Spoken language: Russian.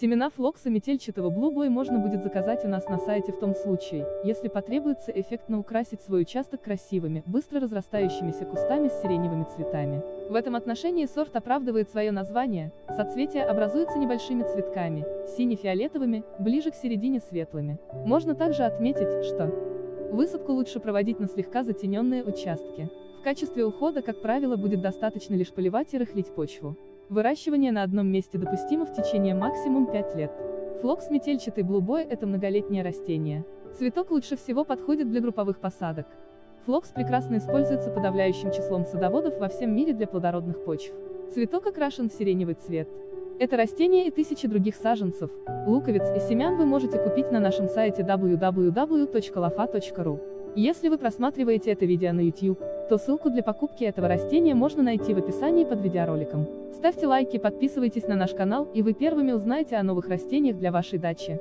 Семена флокса метельчатого Boy можно будет заказать у нас на сайте в том случае, если потребуется эффектно украсить свой участок красивыми, быстро разрастающимися кустами с сиреневыми цветами. В этом отношении сорт оправдывает свое название, соцветия образуются небольшими цветками, сине-фиолетовыми, ближе к середине светлыми. Можно также отметить, что высадку лучше проводить на слегка затененные участки. В качестве ухода, как правило, будет достаточно лишь поливать и рыхлить почву. Выращивание на одном месте допустимо в течение максимум 5 лет. Флокс метельчатый блубой – это многолетнее растение. Цветок лучше всего подходит для групповых посадок. Флокс прекрасно используется подавляющим числом садоводов во всем мире для плодородных почв. Цветок окрашен в сиреневый цвет. Это растение и тысячи других саженцев, луковиц и семян вы можете купить на нашем сайте www.lafa.ru. Если вы просматриваете это видео на YouTube, то ссылку для покупки этого растения можно найти в описании под видеороликом. Ставьте лайки, подписывайтесь на наш канал, и вы первыми узнаете о новых растениях для вашей дачи.